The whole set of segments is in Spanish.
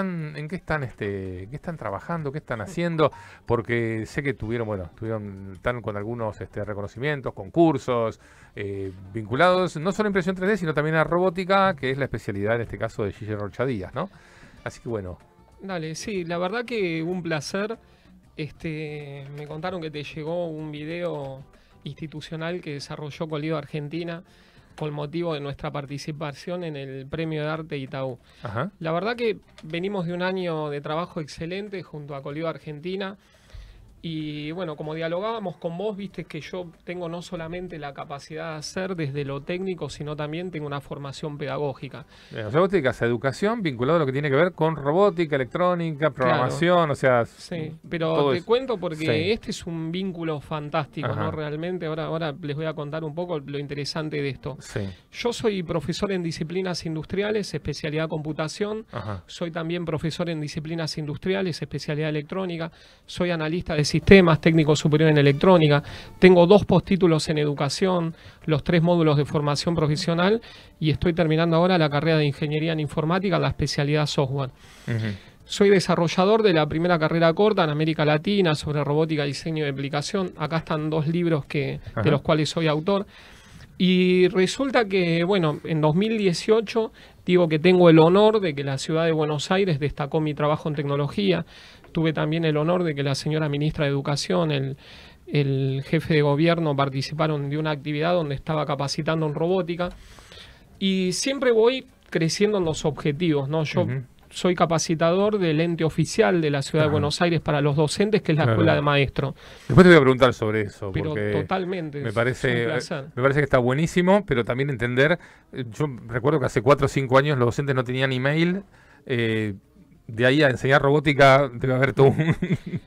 ¿En qué están, este, qué están trabajando, qué están haciendo? Porque sé que tuvieron, bueno, tuvieron, están con algunos este, reconocimientos, concursos, eh, vinculados no solo a impresión 3D, sino también a robótica, que es la especialidad en este caso de Gigi Rocha Díaz, ¿no? Así que bueno. Dale, sí, la verdad que un placer. Este, me contaron que te llegó un video institucional que desarrolló Colido Argentina con motivo de nuestra participación en el Premio de Arte Itaú. La verdad que venimos de un año de trabajo excelente junto a Colido Argentina. Y bueno, como dialogábamos con vos, viste que yo tengo no solamente la capacidad de hacer desde lo técnico, sino también tengo una formación pedagógica. o sea, vos educación vinculado a lo que tiene que ver con robótica, electrónica, programación, o sea... Sí, pero te cuento porque este es un vínculo fantástico, ¿no? Realmente, ahora, ahora les voy a contar un poco lo interesante de esto. Sí. Yo soy profesor en disciplinas industriales, especialidad computación, soy también profesor en disciplinas industriales, especialidad electrónica, soy analista de sistemas, técnico superior en electrónica, tengo dos postítulos en educación, los tres módulos de formación profesional y estoy terminando ahora la carrera de ingeniería en informática, la especialidad software. Soy desarrollador de la primera carrera corta en América Latina sobre robótica, diseño y aplicación. Acá están dos libros que, de los cuales soy autor. Y resulta que, bueno, en 2018 que tengo el honor de que la ciudad de Buenos Aires destacó mi trabajo en tecnología. Tuve también el honor de que la señora ministra de Educación, el, jefe de gobierno participaron de una actividad donde estaba capacitando en robótica. Y siempre voy creciendo en los objetivos, ¿no? Yo soy capacitador del ente oficial de la Ciudad de Buenos Aires para los docentes, que es la Escuela de Maestro. Después te voy a preguntar sobre eso. Pero porque totalmente. Me parece, me parece que está buenísimo, pero también entender, yo recuerdo que hace cuatro o cinco años los docentes no tenían email. Eh, de ahí a enseñar robótica debe haber todo un...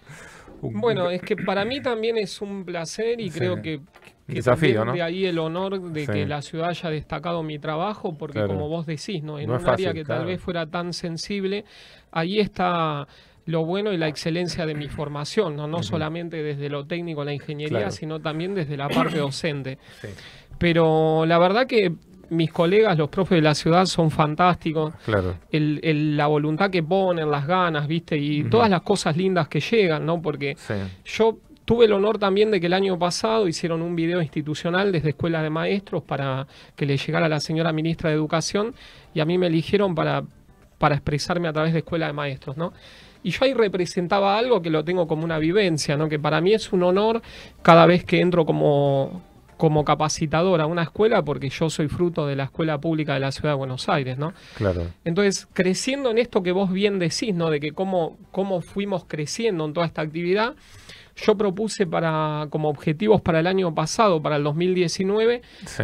Bueno, es que para mí también es un placer y creo que, desafío, ¿no? de ahí el honor de que la ciudad haya destacado mi trabajo, porque como vos decís, ¿no? En un área que tal vez fuera tan sensible, ahí está lo bueno y la excelencia de mi formación, no, no solamente desde lo técnico, la ingeniería, sino también desde la parte docente. Pero la verdad que mis colegas, los profes de la ciudad, son fantásticos. Claro. El, la voluntad que ponen, las ganas, ¿viste? Y todas las cosas lindas que llegan, ¿no? Porque yo tuve el honor también de que el año pasado hicieron un video institucional desde Escuela de Maestros para que le llegara a la señora ministra de Educación y a mí me eligieron para, para expresarme a través de Escuela de Maestros, ¿no? Y yo ahí representaba algo que lo tengo como una vivencia, ¿no? Que para mí es un honor cada vez que entro como, como capacitador a una escuela porque yo soy fruto de la escuela pública de la ciudad de Buenos Aires, ¿no? Claro. Entonces, creciendo en esto que vos bien decís, ¿no? De que cómo, cómo fuimos creciendo en toda esta actividad, yo propuse para, como objetivos para el año pasado, para el 2019,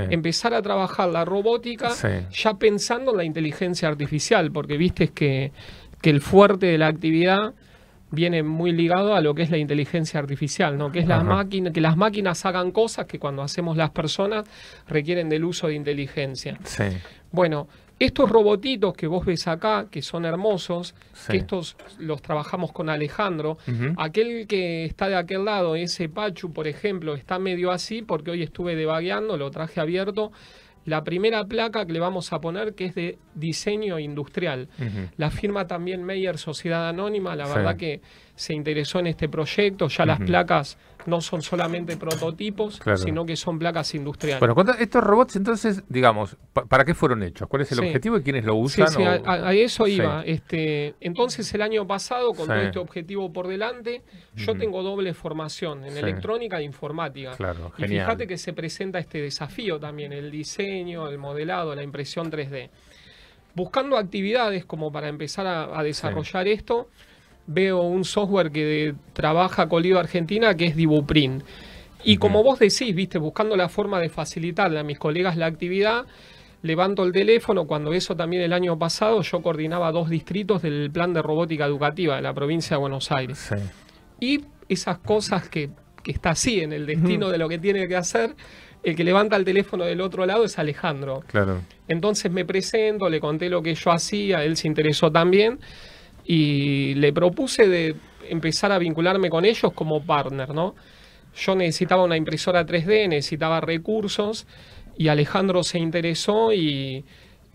empezar a trabajar la robótica ya pensando en la inteligencia artificial, porque viste que, que el fuerte de la actividad viene muy ligado a lo que es la inteligencia artificial, ¿no? Que es la máquina, que las máquinas hagan cosas que cuando hacemos las personas requieren del uso de inteligencia. Sí. Bueno, estos robotitos que vos ves acá, que son hermosos, que estos los trabajamos con Alejandro, aquel que está de aquel lado, ese Pachu, por ejemplo, está medio así porque hoy estuve debagueando, lo traje abierto. La primera placa que le vamos a poner que es de diseño industrial. La firma también Meyer Sociedad Anónima, la verdad que se interesó en este proyecto. Ya las placas no son solamente prototipos, sino que son placas industriales. Bueno, estos robots entonces, digamos, ¿para qué fueron hechos? ¿Cuál es el objetivo y quiénes lo usan? Sí, a, eso iba. Este, entonces el año pasado, con todo este objetivo por delante, yo tengo doble formación en electrónica e informática. Claro, y fíjate que se presenta este desafío también, el diseño, el modelado, la impresión 3D. Buscando actividades como para empezar a, desarrollar esto, veo un software que trabaja con Lido Argentina que es Dibuprint. Y como vos decís, viste, buscando la forma de facilitarle a mis colegas la actividad, levanto el teléfono, cuando eso también el año pasado yo coordinaba dos distritos del plan de robótica educativa de la provincia de Buenos Aires. Y esas cosas que, que, está así en el destino de lo que tiene que hacer, el que levanta el teléfono del otro lado es Alejandro. Claro. Entonces me presento, le conté lo que yo hacía, él se interesó también y le propuse de empezar a vincularme con ellos como partner, ¿no? Yo necesitaba una impresora 3D, necesitaba recursos y Alejandro se interesó y,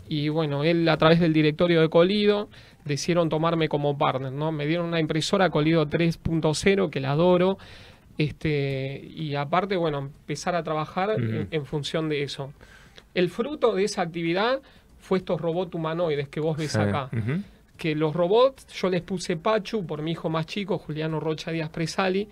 y bueno, él a través del directorio de Colido decidieron tomarme como partner, ¿no? Me dieron una impresora Colido 3.0 que la adoro. Este, y aparte, bueno, empezar a trabajar en, función de eso. El fruto de esa actividad fue estos robots humanoides que vos ves acá. Que los robots, yo les puse Pachu por mi hijo más chico, Juliano Rocha Díaz Presali.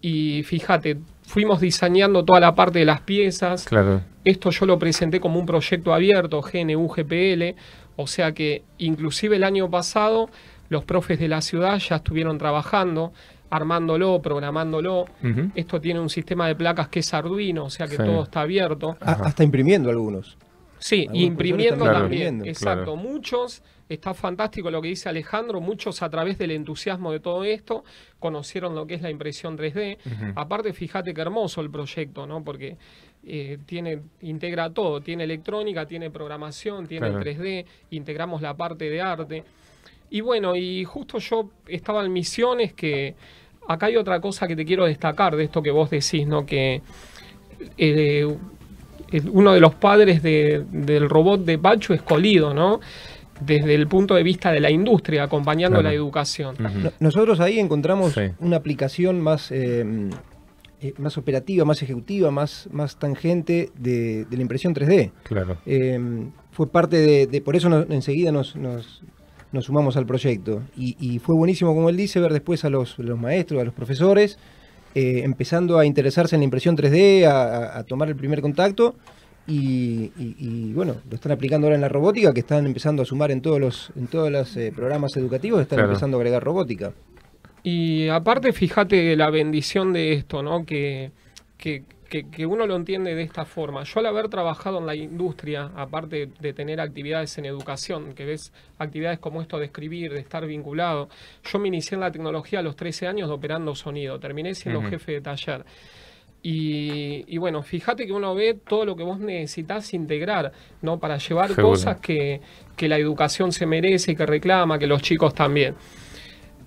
Y fíjate, fuimos diseñando toda la parte de las piezas. Claro. Esto yo lo presenté como un proyecto abierto, GNU GPL. O sea que inclusive el año pasado los profes de la ciudad ya estuvieron trabajando armándolo, programándolo. Esto tiene un sistema de placas que es Arduino, o sea que todo está abierto. hasta imprimiendo algunos. Sí, imprimiendo también. Exacto, muchos. Está fantástico lo que dice Alejandro. Muchos a través del entusiasmo de todo esto conocieron lo que es la impresión 3D. Aparte, fíjate qué hermoso el proyecto, ¿no? Porque eh, tiene, integra todo. Tiene electrónica, tiene programación, tiene 3D, integramos la parte de arte. Y bueno, y justo yo estaba en misiones que acá hay otra cosa que te quiero destacar de esto que vos decís, ¿no? Que eh, uno de los padres del robot de Pacho es Colido, ¿no? Desde el punto de vista de la industria, acompañando la educación. Nosotros ahí encontramos una aplicación más, eh, eh, más operativa, más ejecutiva, más, más tangente de, la impresión 3D. Claro. fue parte de, por eso enseguida nos, nos sumamos al proyecto. Y, fue buenísimo, como él dice, ver después a los, maestros, a los profesores, eh, empezando a interesarse en la impresión 3D, a, tomar el primer contacto. Y, bueno, lo están aplicando ahora en la robótica, que están empezando a sumar en todos los, en todos los eh, programas educativos, están empezando a agregar robótica. Y aparte, fíjate la bendición de esto, ¿no? Que, que, que, uno lo entiende de esta forma. Yo al haber trabajado en la industria, aparte de tener actividades en educación, que ves actividades como esto de escribir, de estar vinculado, yo me inicié en la tecnología a los 13 años operando sonido, terminé siendo jefe de taller. Y, bueno, fíjate que uno ve todo lo que vos necesitas integrar, ¿no? Para llevar cosas que, que la educación se merece y que reclama, que los chicos también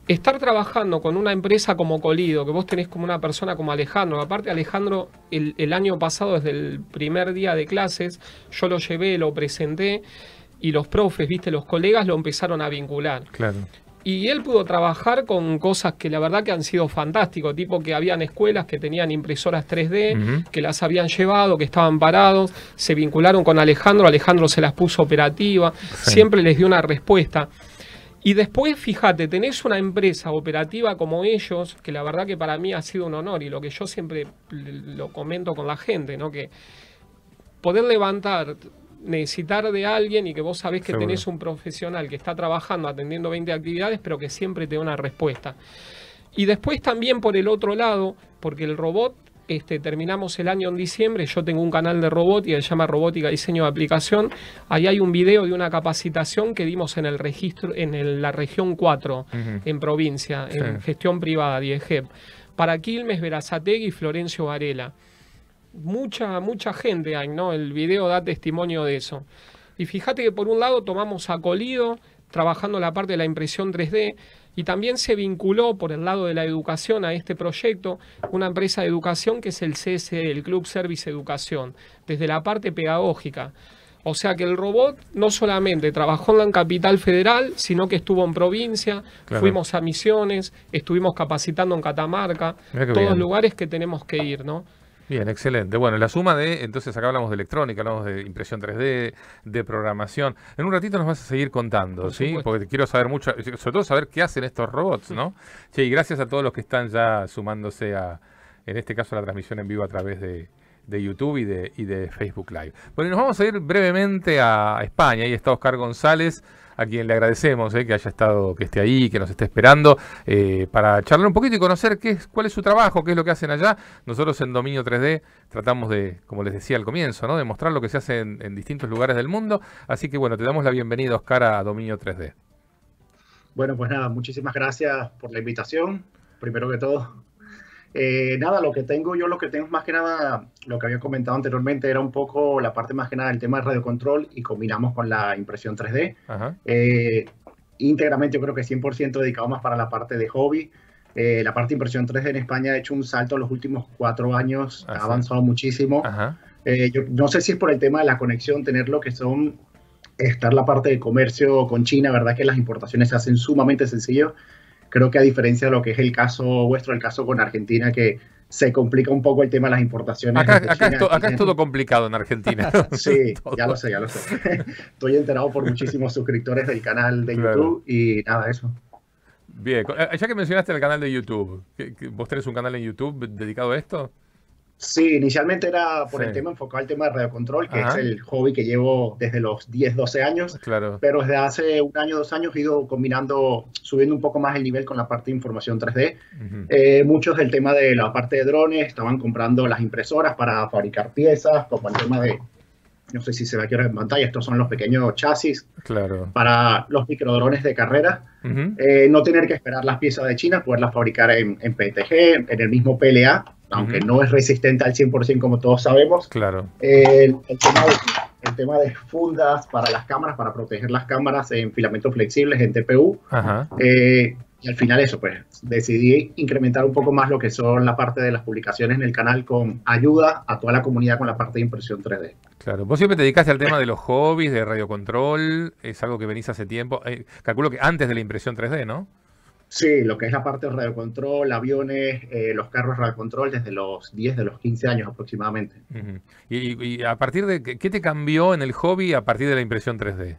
estar trabajando con una empresa como Colido, que vos tenés como una persona como Alejandro, aparte Alejandro el, año pasado, desde el primer día de clases, yo lo llevé, lo presenté y los profes, viste, los colegas lo empezaron a vincular. Claro. Y él pudo trabajar con cosas que la verdad que han sido fantásticos, tipo que habían escuelas que tenían impresoras 3D, que las habían llevado, que estaban parados, se vincularon con Alejandro, Alejandro se las puso operativa, siempre les dio una respuesta. Y después, fíjate, tenés una empresa operativa como ellos, que la verdad que para mí ha sido un honor y lo que yo siempre lo comento con la gente, ¿no? Que poder levantar, necesitar de alguien y que vos sabés que tenés un profesional que está trabajando, atendiendo 20 actividades, pero que siempre te da una respuesta. Y después también por el otro lado, porque el robot este, terminamos el año en diciembre, yo tengo un canal de robótica, se llama Robótica Diseño de Aplicación. Ahí hay un video de una capacitación que dimos en el registro, en la región 4, en provincia, en gestión privada, DIEGEP, para Quilmes, Verazategui y Florencio Varela. Mucha, mucha gente hay, ¿no? El video da testimonio de eso. Y fíjate que por un lado tomamos a Colido, trabajando la parte de la impresión 3D, y también se vinculó por el lado de la educación a este proyecto una empresa de educación que es el CSE, el Club Service Educación, desde la parte pedagógica. O sea que el robot no solamente trabajó en la capital federal, sino que estuvo en provincia, fuimos a misiones, estuvimos capacitando en Catamarca, todos lugares que tenemos que ir, ¿no? Bien, excelente. Bueno, la suma de, entonces acá hablamos de electrónica, hablamos de impresión 3D, de programación. En un ratito nos vas a seguir contando, ¿sí? Porque quiero saber mucho, sobre todo saber qué hacen estos robots, ¿no? Sí, y gracias a todos los que están ya sumándose a, en este caso, a la transmisión en vivo a través de, YouTube y de, y de Facebook Live. Bueno, y nos vamos a ir brevemente a España. Ahí está Oscar González a quien le agradecemos eh, que haya estado, que esté ahí, que nos esté esperando, eh, para charlar un poquito y conocer qué es, cuál es su trabajo, qué es lo que hacen allá. Nosotros en Dominio 3D tratamos de, como les decía al comienzo, ¿no? de mostrar lo que se hace en, distintos lugares del mundo. Así que bueno, te damos la bienvenida, Oscar, a Dominio 3D. Bueno, pues nada, muchísimas gracias por la invitación. Primero que todo, eh, nada, lo que tengo yo, lo que tengo más que nada, lo que había comentado anteriormente, era un poco la parte más que nada del tema de radiocontrol y combinamos con la impresión 3D. Eh, íntegramente yo creo que 100% dedicado más para la parte de hobby. Eh, la parte de impresión 3D en España ha hecho un salto en los últimos cuatro años, ha avanzado muchísimo. yo no sé si es por el tema de la conexión, tener lo que son estar la parte de comercio con China, ¿verdad? Que las importaciones se hacen sumamente sencillo. Creo que a diferencia de lo que es el caso vuestro, el caso con Argentina, que se complica un poco el tema de las importaciones. Acá, acá, es, todo complicado en Argentina. sí, ya lo sé, ya lo sé. Estoy enterado por muchísimos suscriptores del canal de YouTube y nada, eso. Bien, eh, ya que mencionaste el canal de YouTube, ¿vos tenés un canal en YouTube dedicado a esto? Sí, inicialmente era por el tema enfocado al tema de radiocontrol, que es el hobby que llevo desde los 10, 12 años. Claro. Pero desde hace un año, dos años he ido combinando, subiendo un poco más el nivel con la parte de información 3D. Eh, muchos del tema de la parte de drones estaban comprando las impresoras para fabricar piezas, como el tema de, no sé si se ve aquí ahora en pantalla, estos son los pequeños chasis claro. para los microdrones de carrera. Eh, no tener que esperar las piezas de China, poderlas fabricar en, en PTG, en el mismo PLA aunque no es resistente al 100% como todos sabemos. Claro. el, tema de, fundas para las cámaras, para proteger las cámaras en filamentos flexibles, en TPU. Eh, y al final eso, pues decidí incrementar un poco más lo que son la parte de las publicaciones en el canal con ayuda a toda la comunidad con la parte de impresión 3D. Claro, vos siempre te dedicaste al tema de los hobbies, de radiocontrol, es algo que venís hace tiempo, eh, calculo que antes de la impresión 3D, ¿no? Sí, lo que es la parte de radiocontrol, aviones, eh, los carros radiocontrol desde los 10, de los 15 años aproximadamente. ¿Y, a partir de qué te cambió en el hobby a partir de la impresión 3D?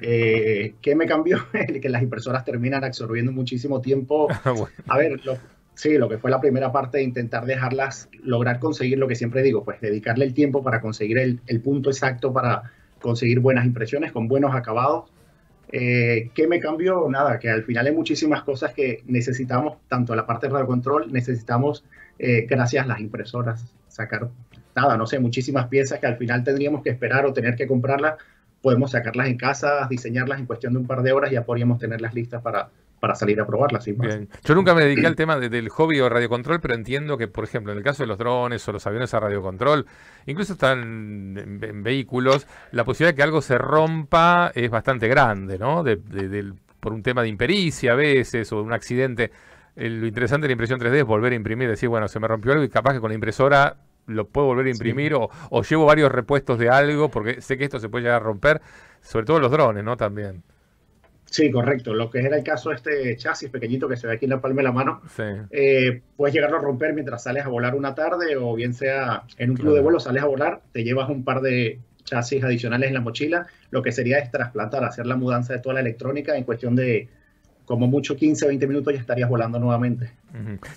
Eh, ¿Qué me cambió? que las impresoras terminan absorbiendo muchísimo tiempo. Ah, a ver, sí, lo que fue la primera parte de intentar dejarlas, lograr conseguir lo que siempre digo, pues dedicarle el tiempo para conseguir el, el punto exacto para conseguir buenas impresiones con buenos acabados eh, ¿Qué me cambió? Nada, que al final hay muchísimas cosas que necesitamos, tanto la parte de radio control, necesitamos, eh, gracias a las impresoras, sacar, nada, no sé, muchísimas piezas que al final tendríamos que esperar o tener que comprarlas, podemos sacarlas en casa, diseñarlas en cuestión de un par de horas y ya podríamos tenerlas listas para, para salir a probarla. Yo nunca me dediqué al tema del hobby o radiocontrol, pero entiendo que, por ejemplo, en el caso de los drones o los aviones a radiocontrol, incluso están en, vehículos, la posibilidad de que algo se rompa es bastante grande, ¿no? por un tema de impericia a veces o un accidente. lo interesante de la impresión 3D es volver a imprimir, decir, bueno, se me rompió algo y capaz que con la impresora lo puedo volver a imprimir o, o llevo varios repuestos de algo porque sé que esto se puede llegar a romper, sobre todo los drones, ¿no? También. Sí, correcto. Lo que era el caso de este chasis pequeñito que se ve aquí en la palma de la mano, eh, puedes llegarlo a romper mientras sales a volar una tarde o bien sea en un club de vuelo sales a volar, te llevas un par de chasis adicionales en la mochila, lo que sería es trasplantar, hacer la mudanza de toda la electrónica en cuestión de como mucho 15 o 20 minutos ya estarías volando nuevamente.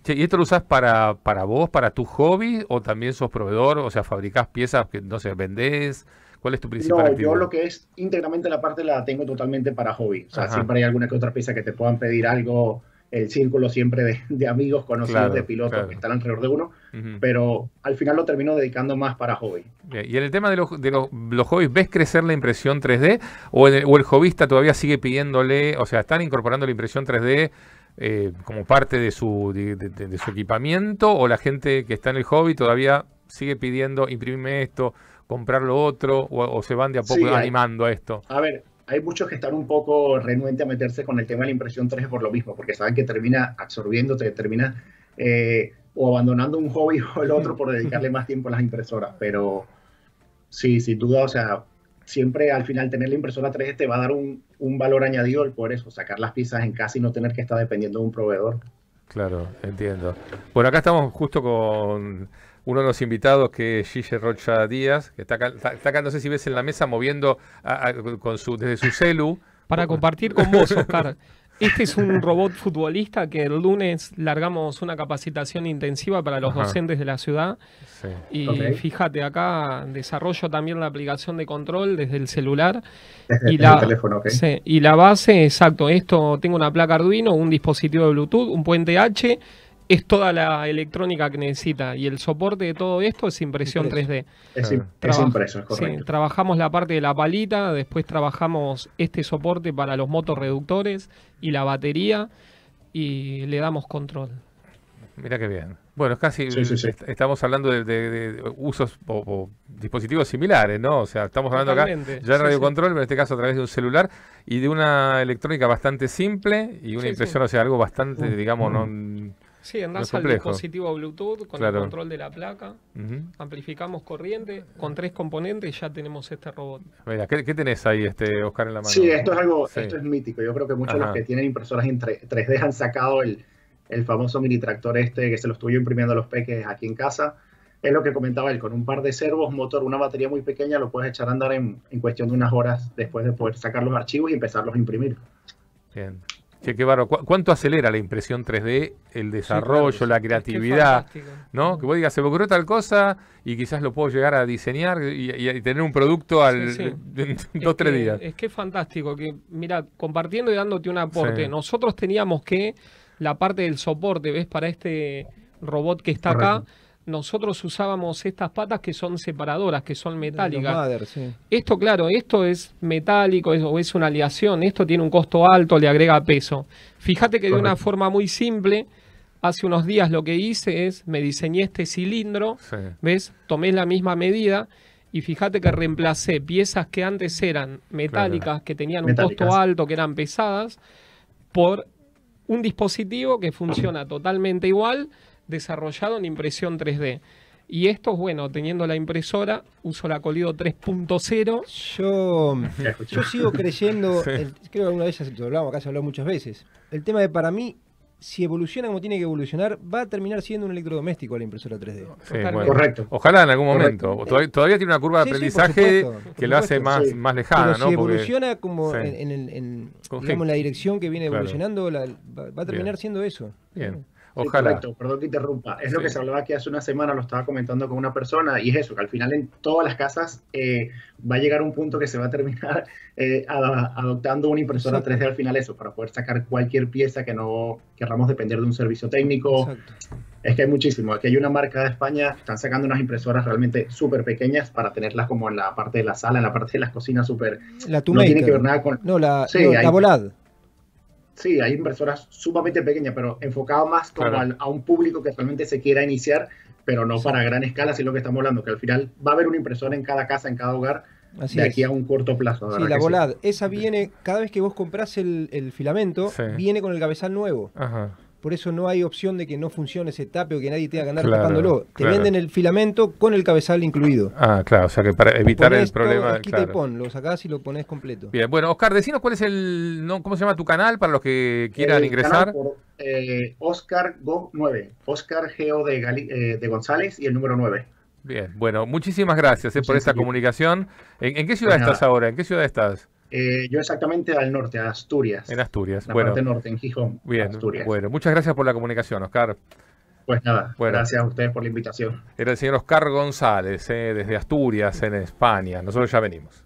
¿Y esto lo usas para, para vos, para tu hobby o también sos proveedor? O sea, fabricás piezas que, no sé, vendés. ¿Cuál es tu principal no, yo lo que es íntegramente la parte la tengo totalmente para hobby. O sea, siempre hay alguna que otra pieza que te puedan pedir algo, el círculo siempre de, amigos conocidos, de pilotos que están alrededor de uno, pero al final lo termino dedicando más para hobby. Y en el tema de los, de los, hobbies, ¿ves crecer la impresión 3D o el, o el hobbyista todavía sigue pidiéndole, o sea, están incorporando la impresión 3D? Eh, como parte de su, de, su equipamiento o la gente que está en el hobby todavía sigue pidiendo imprime esto, comprar lo otro o, se van de a poco animando a esto? A ver, hay muchos que están un poco renuentes a meterse con el tema de la impresión 3 por lo mismo, porque saben que termina absorbiéndote, termina eh, o abandonando un hobby o el otro por dedicarle más tiempo a las impresoras. Pero sí, sin duda, o sea, siempre al final tener la impresora 3 te va a dar un, un valor añadido por eso, sacar las piezas en casa y no tener que estar dependiendo de un proveedor. Claro, entiendo. Bueno, acá estamos justo con uno de los invitados que es Gille Rocha Díaz, que está acá, no sé si ves en la mesa moviendo con su, desde su celu. Para compartir con vos, Oscar. Este es un robot futbolista que el lunes largamos una capacitación intensiva para los docentes de la ciudad. Y fíjate, acá desarrollo también la aplicación de control desde el celular. y, la, teléfono, y la base, exacto, esto tengo una placa Arduino, un dispositivo de Bluetooth, un puente H es toda la electrónica que necesita y el soporte de todo esto es impresión 3D. Es, impreso, es correcto. Sí, trabajamos la parte de la palita, después trabajamos este soporte para los motos reductores y la batería y le damos control. Mira qué bien. Bueno, es casi estamos hablando de, usos o, dispositivos similares, ¿no? O sea, estamos hablando acá ya de radio control, pero en este caso a través de un celular y de una electrónica bastante simple y una impresión, o sea, algo bastante, digamos, no Sí, enlaza al dispositivo Bluetooth con el control de la placa, amplificamos corriente, con tres componentes ya tenemos este robot. Mira, ¿qué, tenés ahí, este Oscar, en la mano? Sí, esto es algo, esto es mítico. Yo creo que muchos de los que tienen impresoras en 3D han sacado el, el famoso mini tractor este que se lo estuvo imprimiendo a los peques aquí en casa. Es lo que comentaba él, con un par de servos, motor, una batería muy pequeña, lo puedes echar a andar en, en cuestión de unas horas después de poder sacar los archivos y empezarlos a imprimir. Bien qué ¿Cuánto acelera la impresión 3D, el desarrollo, la creatividad? ¿no? Que vos digas, se me ocurrió tal cosa y quizás lo puedo llegar a diseñar y, tener un producto al, en dos o tres días. Es que es fantástico. que Mira, compartiendo y dándote un aporte, nosotros teníamos que la parte del soporte, ¿ves? Para este robot que está acá nosotros usábamos estas patas que son separadoras, que son metálicas. Esto, claro, esto es metálico o es una aleación, esto tiene un costo alto, le agrega peso. Fíjate que de una forma muy simple, hace unos días lo que hice es, me diseñé este cilindro, ¿ves? Tomé la misma medida y fíjate que reemplacé piezas que antes eran metálicas, que tenían un costo alto, que eran pesadas, por un dispositivo que funciona totalmente igual desarrollado en impresión 3D. Y esto es bueno, teniendo la impresora, uso la Colido 3.0. Yo, yo sigo creyendo, creo que alguna vez se hablamos, acá se ha hablado muchas veces. El tema de para mí, si evoluciona como tiene que evolucionar, va a terminar siendo un electrodoméstico la impresora 3D. Correcto. Ojalá en algún momento. Todavía, tiene una curva de aprendizaje que lo hace más, más lejana. si evoluciona como en, en, la dirección que viene evolucionando, va, a terminar siendo eso. Bien. Ojalá. correcto, perdón que interrumpa. Es lo que se hablaba aquí hace una semana, lo estaba comentando con una persona, y es eso, que al final en todas las casas eh, va a llegar un punto que se va a terminar eh, adoptando una impresora 3D al final eso, para poder sacar cualquier pieza que no querramos depender de un servicio técnico. Es que hay muchísimo. Aquí hay una marca de España, están sacando unas impresoras realmente súper pequeñas para tenerlas como en la parte de la sala, en la parte de las cocinas súper... La No tiene que ver nada con... No, la, la Volad. Sí, hay impresoras sumamente pequeñas, pero enfocado más como a un público que realmente se quiera iniciar, pero no para gran escala, sino lo que estamos hablando, que al final va a haber una impresora en cada casa, en cada hogar, de aquí a un corto plazo. Sí, la Volad, esa viene, cada vez que vos compras el, el filamento, viene con el cabezal nuevo. Ajá por eso no hay opción de que no funcione ese tape o que nadie tenga que andar tapándolo. Te venden el filamento con el cabezal incluido. Ah, claro, o sea que para evitar el problema. Quita y pon, lo sacás y lo pones completo. Bien, bueno, Oscar, decinos cuál es el. No, ¿Cómo se llama tu canal para los que quieran ingresar? eh, Oscar Go 9. Oscar Geo de, eh, de González y el número 9. Bien, bueno, muchísimas gracias eh, por esta comunicación. ¿En, qué ciudad pues estás ahora? ¿En qué ciudad estás? Eh, yo exactamente al norte, a Asturias. En Asturias, la parte norte, en Gijón. Bien, bueno, muchas gracias por la comunicación, Oscar. Pues nada, gracias a ustedes por la invitación. Era el señor Oscar González, eh, desde Asturias, en España. Nosotros ya venimos.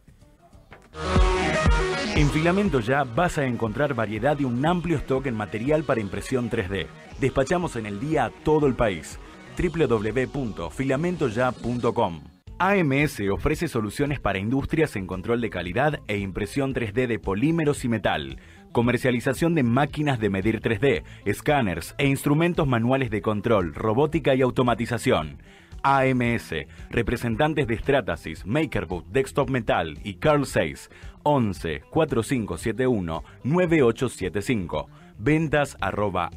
En Filamento Ya vas a encontrar variedad y un amplio stock en material para impresión 3D. Despachamos en el día a todo el país. www.filamentoya.com AMS ofrece soluciones para industrias en control de calidad e impresión 3D de polímeros y metal, comercialización de máquinas de medir 3D, escáneres e instrumentos manuales de control, robótica y automatización. AMS, representantes de Stratasys, MakerBoot, Desktop Metal y Carl 6, 11 4571 9875. Ventas arroba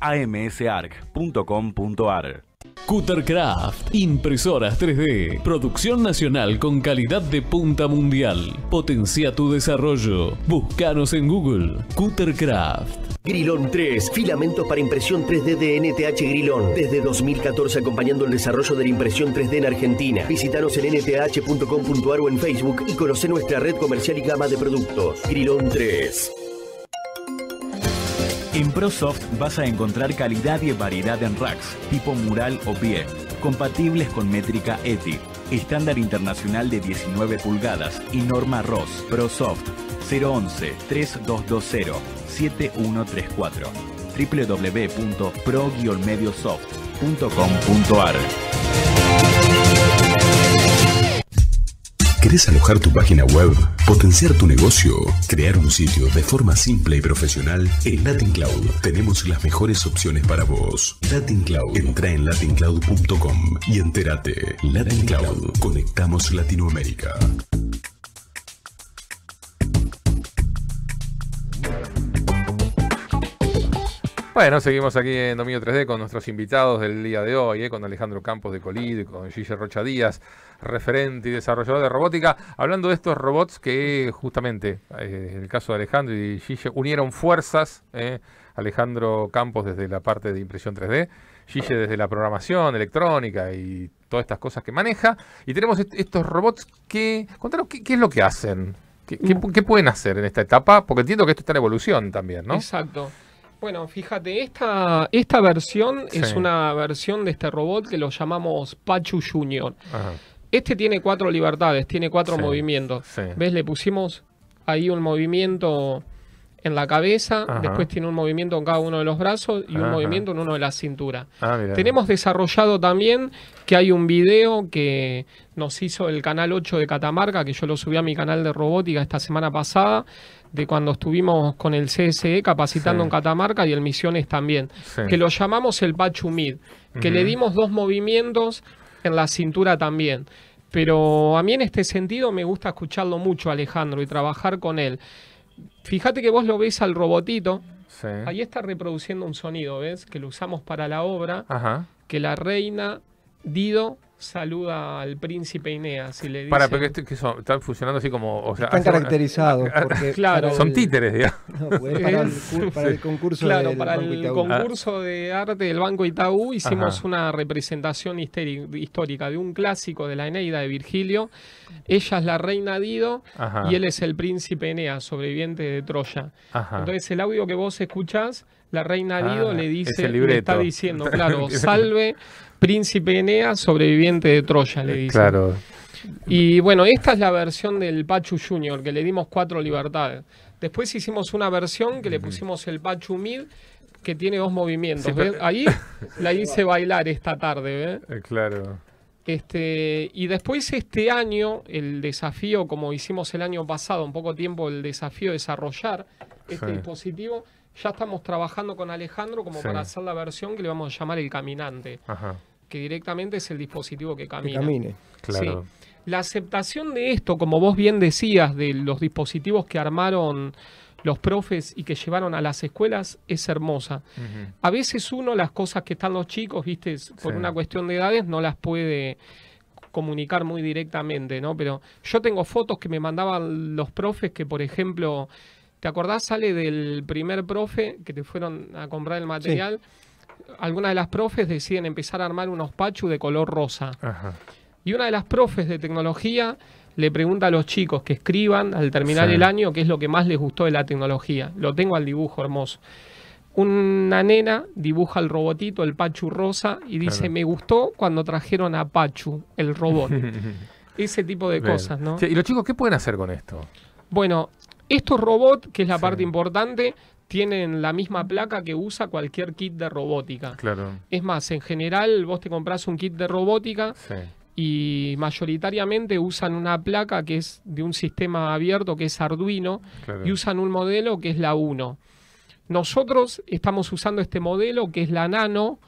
Cuttercraft, impresoras 3D, producción nacional con calidad de punta mundial. Potencia tu desarrollo. Búscanos en Google. Cuttercraft. Grilón 3, filamentos para impresión 3D de NTH Grilón. Desde 2014 acompañando el desarrollo de la impresión 3D en Argentina. Visítanos en nth.com.ar o en Facebook y conoce nuestra red comercial y gama de productos. Grilón 3. En ProSoft vas a encontrar calidad y variedad en racks, tipo mural o pie, compatibles con métrica ETI, estándar internacional de 19 pulgadas y norma ROS. ProSoft 011 3220 7134 www.pro-mediosoft.com.ar ¿Querés alojar tu página web, potenciar tu negocio, crear un sitio de forma simple y profesional? En Latin Cloud tenemos las mejores opciones para vos. Latin Cloud. Entra en latincloud.com y entérate. Latin Cloud. Conectamos Latinoamérica. Bueno, seguimos aquí en Dominio 3D con nuestros invitados del día de hoy, ¿eh? con Alejandro Campos de Colid y con Gille Rocha Díaz, referente y desarrollador de robótica, hablando de estos robots que justamente, eh, en el caso de Alejandro y Gille, unieron fuerzas, ¿eh? Alejandro Campos desde la parte de impresión 3D, Gille desde la programación electrónica y todas estas cosas que maneja, y tenemos estos robots que, contanos qué, es lo que hacen, ¿Qué, qué, pueden hacer en esta etapa? Porque entiendo que esto está en evolución también, ¿no? Exacto. Bueno, fíjate, esta, esta versión es una versión de este robot que lo llamamos Pachu Junior. Este tiene cuatro libertades, tiene cuatro movimientos. ¿Ves? Le pusimos ahí un movimiento en la cabeza, después tiene un movimiento en cada uno de los brazos y un movimiento en uno de la cintura. Ah, Tenemos desarrollado también que hay un video que nos hizo el canal 8 de Catamarca, que yo lo subí a mi canal de robótica esta semana pasada, de cuando estuvimos con el CSE capacitando en Catamarca y el Misiones también, que lo llamamos el Pachumid, que le dimos dos movimientos en la cintura también. Pero a mí en este sentido me gusta escucharlo mucho, Alejandro, y trabajar con él. Fíjate que vos lo ves al robotito. Ahí está reproduciendo un sonido, ¿ves? Que lo usamos para la obra. Que la reina Dido saluda al príncipe Ineas y le dice... Para, porque este, que están funcionando así como... están caracterizados. Porque claro. Son títeres, digamos. para, el, concurso, claro, para el concurso de arte del Banco Itaú hicimos una representación histórica de un clásico de la Eneida de Virgilio. Ella es la reina Dido y él es el príncipe Eneas, sobreviviente de Troya. Entonces el audio que vos escuchás, la reina Dido ah, le dice, le está diciendo, claro, salve Príncipe Eneas, sobreviviente de Troya, le dice. Claro. Y bueno, esta es la versión del Pachu Junior, que le dimos cuatro libertades. Después hicimos una versión que le pusimos el Pachu Mid, que tiene dos movimientos. Ahí la hice bailar esta tarde. Eh, claro. Este, y después este año, el desafío, como hicimos el año pasado, un poco tiempo, el desafío de desarrollar este dispositivo, ya estamos trabajando con Alejandro como para hacer la versión que le vamos a llamar el caminante. Ajá que directamente es el dispositivo que camina. camine. Claro. La aceptación de esto, como vos bien decías, de los dispositivos que armaron los profes y que llevaron a las escuelas es hermosa. A veces uno las cosas que están los chicos, viste, por una cuestión de edades, no las puede comunicar muy directamente, ¿no? Pero yo tengo fotos que me mandaban los profes que, por ejemplo, ¿te acordás, sale del primer profe que te fueron a comprar el material? Algunas de las profes deciden empezar a armar unos pachus de color rosa. Y una de las profes de tecnología le pregunta a los chicos que escriban al terminar el año qué es lo que más les gustó de la tecnología. Lo tengo al dibujo hermoso. Una nena dibuja el robotito, el Pachu rosa, y dice, me gustó cuando trajeron a Pachu, el robot. Ese tipo de cosas, ¿no? ¿Y los chicos qué pueden hacer con esto? Bueno, estos robots, que es la parte importante, tienen la misma placa que usa cualquier kit de robótica. Claro. Es más, en general vos te compras un kit de robótica y mayoritariamente usan una placa que es de un sistema abierto que es Arduino y usan un modelo que es la 1. Nosotros estamos usando este modelo que es la Nano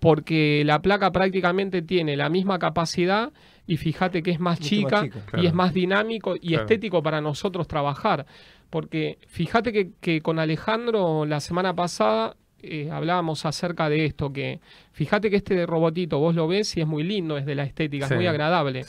porque la placa prácticamente tiene la misma capacidad y fíjate que es más chica y es más dinámico y estético para nosotros trabajar. Porque fíjate que, con Alejandro la semana pasada eh, hablábamos acerca de esto, que fíjate que este robotito vos lo ves y es muy lindo, es de la estética, es muy agradable.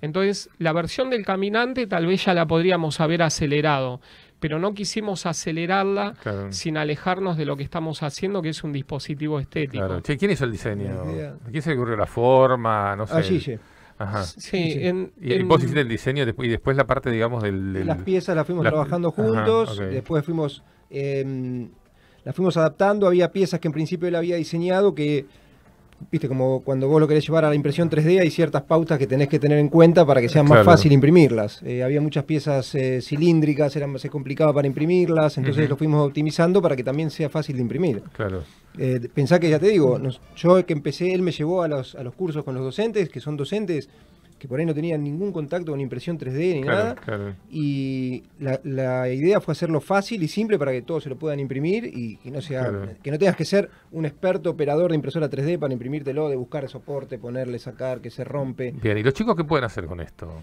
Entonces, la versión del caminante tal vez ya la podríamos haber acelerado, pero no quisimos acelerarla sin alejarnos de lo que estamos haciendo, que es un dispositivo estético. ¿Quién hizo el diseño? ¿Quién se le ocurrió la forma? No sé. Sí, y, vos hiciste el diseño y después la parte, digamos, del... Las piezas las fuimos trabajando juntos, después fuimos... Eh, las fuimos adaptando, había piezas que en principio él había diseñado que viste, como cuando vos lo querés llevar a la impresión 3D, hay ciertas pautas que tenés que tener en cuenta para que sea más fácil imprimirlas. Eh, había muchas piezas eh, cilíndricas, era más complicado para imprimirlas, entonces lo fuimos optimizando para que también sea fácil de imprimir. Claro. Eh, pensá que ya te digo, yo que empecé, él me llevó a los, a los cursos con los docentes, que son docentes que por ahí no tenían ningún contacto con impresión 3D ni nada. Y la, idea fue hacerlo fácil y simple para que todos se lo puedan imprimir y, no sea, que no tengas que ser un experto operador de impresora 3D para imprimírtelo, de buscar soporte, ponerle, sacar, que se rompe. Bien, ¿y los chicos qué pueden hacer con esto?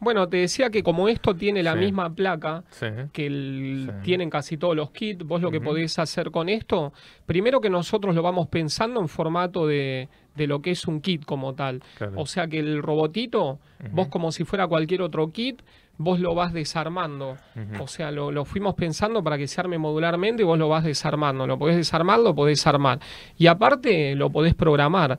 Bueno, te decía que como esto tiene la misma placa que tienen casi todos los kits, vos lo que podés hacer con esto, primero que nosotros lo vamos pensando en formato de, lo que es un kit como tal. O sea que el robotito, vos como si fuera cualquier otro kit, vos lo vas desarmando. O sea, lo, lo, fuimos pensando para que se arme modularmente y vos lo vas desarmando. Lo podés desarmar, lo podés armar. Y aparte lo podés programar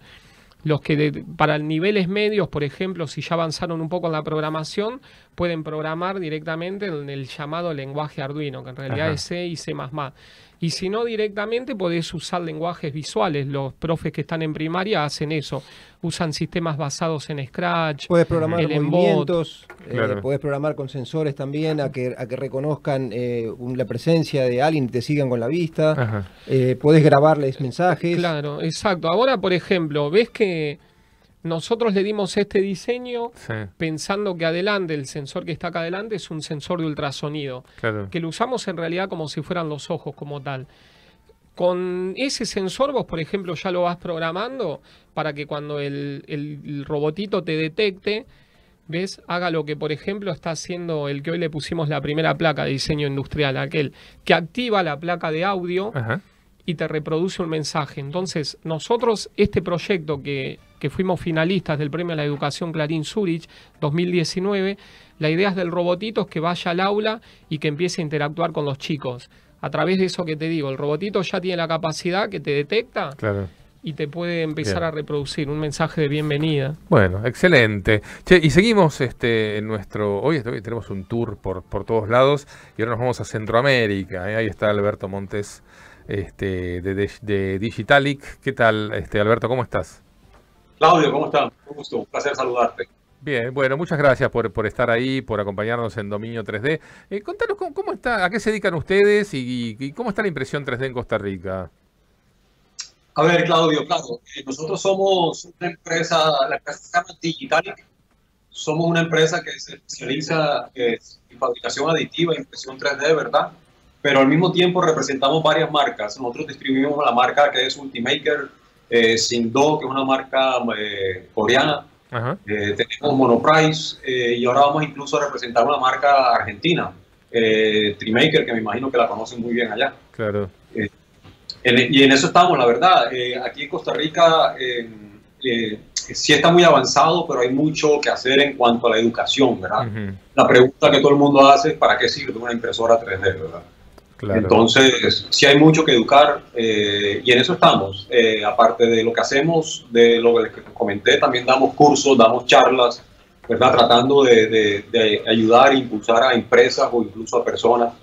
los que para niveles medios, por ejemplo, si ya avanzaron un poco en la programación, pueden programar directamente en el llamado lenguaje Arduino, que en realidad es C y C++. Y si no directamente, podés usar lenguajes visuales. Los profes que están en primaria hacen eso. Usan sistemas basados en Scratch. Puedes programar movimientos, eh, puedes programar con sensores también a que, a que reconozcan eh, la presencia de alguien y te sigan con la vista. Eh, puedes grabarles mensajes. Claro, exacto. Ahora, por ejemplo, ves que nosotros le dimos este diseño pensando que adelante, el sensor que está acá adelante es un sensor de ultrasonido, que lo usamos en realidad como si fueran los ojos como tal. Con ese sensor vos, por ejemplo, ya lo vas programando para que cuando el, robotito te detecte, ¿ves? Haga lo que, por ejemplo, está haciendo el que hoy le pusimos la primera placa de diseño industrial, aquel que activa la placa de audio y te reproduce un mensaje. Entonces, nosotros, este proyecto que que fuimos finalistas del Premio a la Educación Clarín Zurich 2019, la idea es del robotito es que vaya al aula y que empiece a interactuar con los chicos. A través de eso que te digo, el robotito ya tiene la capacidad que te detecta y te puede empezar a reproducir un mensaje de bienvenida. Bueno, excelente. Che, y seguimos este en nuestro. Hoy, tenemos un tour por, por todos lados y ahora nos vamos a Centroamérica. ¿eh? Ahí está Alberto Montes este, de, de, Digitalic. ¿Qué tal, este, Alberto? ¿Cómo estás? Claudio, ¿cómo estás? Un gusto, un placer saludarte. Bien, bueno, muchas gracias por, por, estar ahí, por acompañarnos en Dominio 3D. Eh, contanos cómo, está, a qué se dedican ustedes y, cómo está la impresión 3D en Costa Rica. A ver, Claudio, claro, eh, nosotros somos una empresa, la empresa se llama Digitalic, somos una empresa que se especializa en fabricación aditiva, impresión 3D, ¿verdad? Pero al mismo tiempo representamos varias marcas. Nosotros distribuimos la marca que es Ultimaker, eh, Singdo, que es una marca eh, coreana. Eh, tenemos Monoprice eh, y ahora vamos incluso a representar una marca argentina, Trimaker, que me imagino que la conocen muy bien allá. Claro. y en eso estamos, la verdad. aquí en Costa Rica sí está muy avanzado, pero hay mucho que hacer en cuanto a la educación, ¿verdad? La pregunta que todo el mundo hace es ¿para qué sirve una impresora 3D, verdad? Entonces, sí hay mucho que educar eh, y en eso estamos. Eh, aparte de lo que hacemos, de lo que comenté, también damos cursos, damos charlas, ¿verdad? Tratando de, de, ayudar e impulsar a empresas o incluso a personas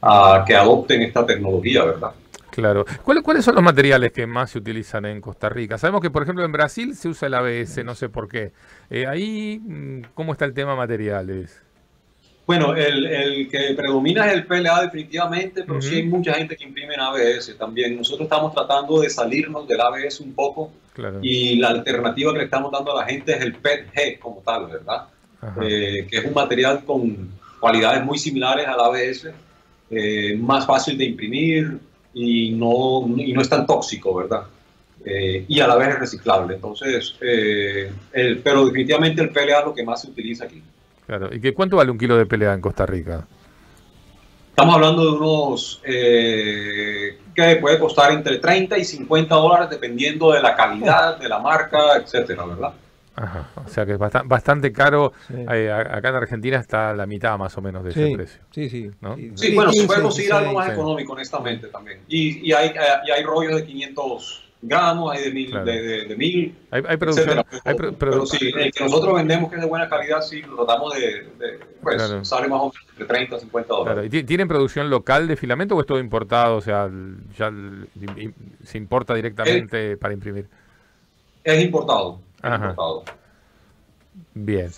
a que adopten esta tecnología, ¿verdad? Claro. ¿Cuáles, ¿Cuáles son los materiales que más se utilizan en Costa Rica? Sabemos que, por ejemplo, en Brasil se usa el ABS, no sé por qué. Eh, ahí, mm, ¿cómo está el tema materiales? Bueno, el, el, que predomina es el PLA definitivamente, pero sí hay mucha gente que imprime en ABS también. Nosotros estamos tratando de salirnos del ABS un poco y la alternativa que le estamos dando a la gente es el PET-G como tal, ¿verdad? Eh, que es un material con cualidades muy similares al ABS, eh, más fácil de imprimir y no, y no es tan tóxico, ¿verdad? Eh, y a la vez es reciclable. Entonces, el, pero definitivamente el PLA es lo que más se utiliza aquí. Claro, ¿y qué, cuánto vale un kilo de pelea en Costa Rica? Estamos hablando de unos eh, que puede costar entre 30 y 50 dólares dependiendo de la calidad, de la marca, etcétera, ¿verdad? Ajá, o sea que es bastante, caro. Eh, acá en Argentina está la mitad más o menos de ese precio. Sí, sí. Sí, bueno, se puede conseguir algo más económico, honestamente, también. Y, y, hay, y hay rollos de 500 gramos, hay de mil, de, mil hay, producción, pero, sí, el que nosotros vendemos que es de buena calidad, sí, lo tratamos de, pues sale más o menos entre 30 a 50 dólares. ¿Y ¿Tienen producción local de filamento o es todo importado? O sea, ya se importa directamente para imprimir. Es importado. importado. Bien.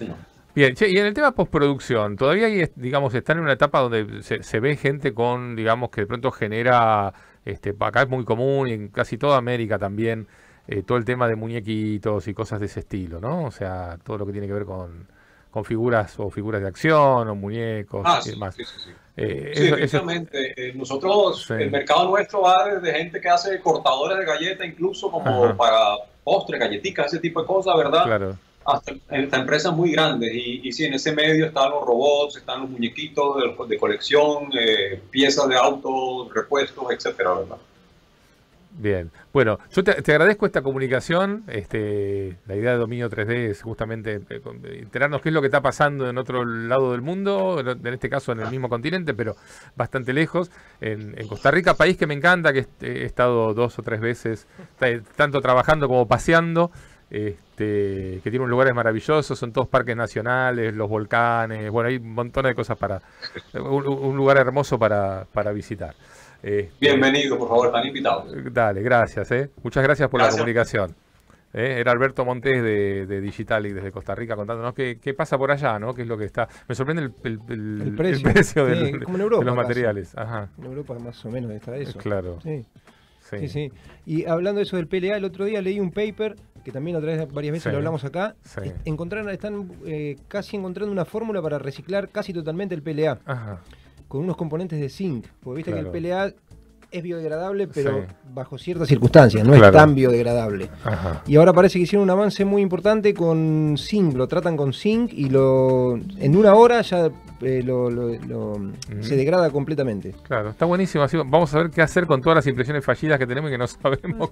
Bien, y en el tema postproducción, todavía digamos, están en una etapa donde se, se ve gente con, digamos, que de pronto genera este, acá es muy común y en casi toda América también eh, todo el tema de muñequitos y cosas de ese estilo, ¿no? O sea, todo lo que tiene que ver con, con figuras o figuras de acción o muñecos ah, y demás. Sí, sí, sí. Eh, eh, nosotros, el mercado nuestro va desde gente que hace cortadores de galletas, incluso como para postres, galletitas, ese tipo de cosas, ¿verdad? Claro. Hasta, empresas muy grandes. Y, y sí, en ese medio están los robots, están los muñequitos de, colección, eh, piezas de autos, repuestos, etcétera, ¿verdad? Bien, bueno, yo te, agradezco esta comunicación. Este, la idea de dominio 3D es justamente eh, enterarnos qué es lo que está pasando en otro lado del mundo, en este caso en el mismo continente, pero bastante lejos, en, Costa Rica, país que me encanta, que he estado dos o tres veces, tanto trabajando como paseando. Este, que tiene un lugares maravillosos, son todos parques nacionales, los volcanes, bueno, hay un montón de cosas para, un, lugar hermoso para, para visitar. Este, Bienvenido, por favor, están invitados. Dale, gracias. Eh. Muchas gracias por la comunicación. Eh. Era Alberto Montes de, de Digitalic desde Costa Rica contándonos qué, qué, pasa por allá, ¿no? ¿Qué es lo que está? Me sorprende el, el, precio, de los materiales. En Europa más o menos está eso. Claro. Sí. Sí. sí. Y hablando de eso del PLA, el otro día leí un paper que también otra vez varias veces lo hablamos acá. Encontraron, están eh, casi encontrando una fórmula para reciclar casi totalmente el PLA. Ajá con unos componentes de zinc. Porque viste que el PLA es biodegradable, pero bajo ciertas circunstancias, no es tan biodegradable. Y ahora parece que hicieron un avance muy importante con zinc, lo tratan con zinc y lo en una hora ya eh, lo, se degrada completamente. Claro, está buenísimo. Así vamos a ver qué hacer con todas las impresiones fallidas que tenemos y que no sabemos.